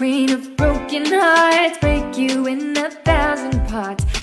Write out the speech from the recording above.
queen of broken hearts, break you in a thousand parts.